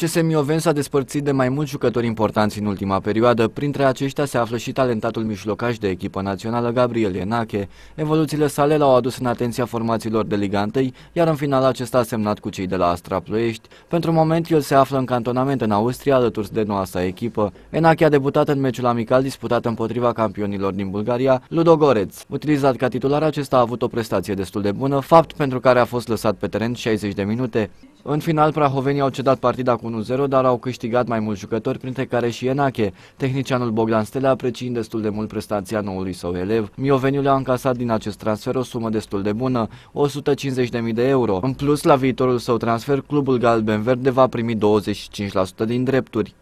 CS Mioven s-a despărțit de mai mulți jucători importanți în ultima perioadă, printre aceștia se află și talentatul mijlocaș de echipă națională Gabriel Enache. Evoluțiile sale l-au adus în atenția formațiilor de Liga 1, iar în final acesta a semnat cu cei de la Astra Ploiești. Pentru moment el se află în cantonament în Austria alături de noua sa echipă. Enache a debutat în meciul amical disputat împotriva campionilor din Bulgaria, Ludogoreț. Utilizat ca titular, acesta a avut o prestație destul de bună, fapt pentru care a fost lăsat pe teren 60 de minute. În final, prahovenii au cedat partida cu 1-0, dar au câștigat mai mulți jucători, printre care și Enache. Tehnicianul Bogdan Stele apreciind destul de mult prestația noului său elev. Mioveniul a încasat din acest transfer o sumă destul de bună, 150.000 de euro. În plus, la viitorul său transfer, clubul galben-verde va primi 25% din drepturi.